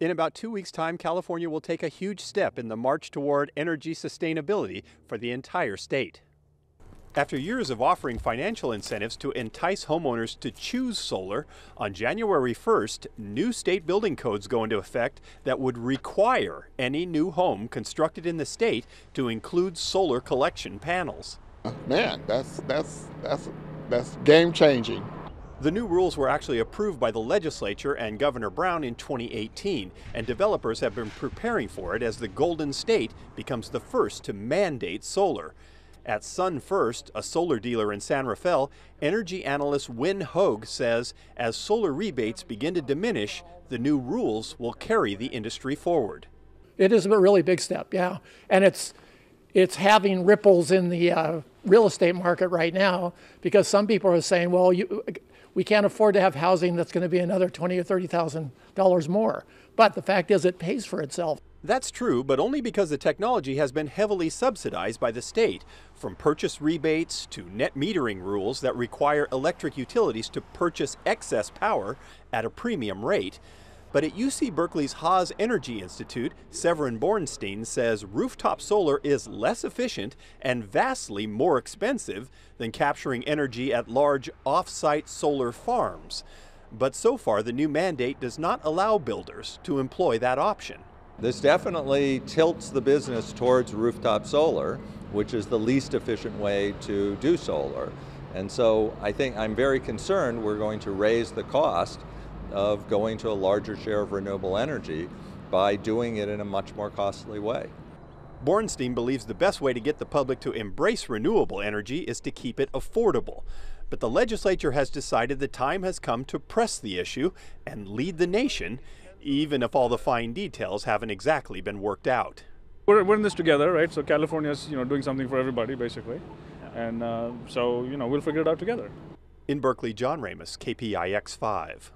In about two weeks' time, California will take a huge step in the march toward energy sustainability for the entire state. After years of offering financial incentives to entice homeowners to choose solar, on January 1st, new state building codes go into effect that would require any new home constructed in the state to include solar collection panels. Man, that's that's that's that's game changing. The new rules were actually approved by the legislature and Governor Brown in 2018, and developers have been preparing for it as the Golden State becomes the first to mandate solar. At Sun First, a solar dealer in San Rafael, energy analyst Win Hogue says as solar rebates begin to diminish, the new rules will carry the industry forward. It is a really big step, yeah. And it's it's having ripples in the uh, real estate market right now because some people are saying, well, you, we can't afford to have housing that's going to be another twenty or thirty thousand dollars more. But the fact is, it pays for itself. That's true, but only because the technology has been heavily subsidized by the state, from purchase rebates to net metering rules that require electric utilities to purchase excess power at a premium rate. But at UC Berkeley's Haas Energy Institute, Severin Borenstein says rooftop solar is less efficient and vastly more expensive than capturing energy at large off-site solar farms. But so far, the new mandate does not allow builders to employ that option. This definitely tilts the business towards rooftop solar, which is the least efficient way to do solar. And so I think I'm very concerned we're going to raise the cost of going to a larger share of renewable energy by doing it in a much more costly way. Borenstein believes the best way to get the public to embrace renewable energy is to keep it affordable. But the legislature has decided the time has come to press the issue and lead the nation even if all the fine details haven't exactly been worked out. We're, we're in this together, right? So California's you know doing something for everybody basically, and uh, so you know we'll figure it out together. In Berkeley, John Ramos, KPIX 5.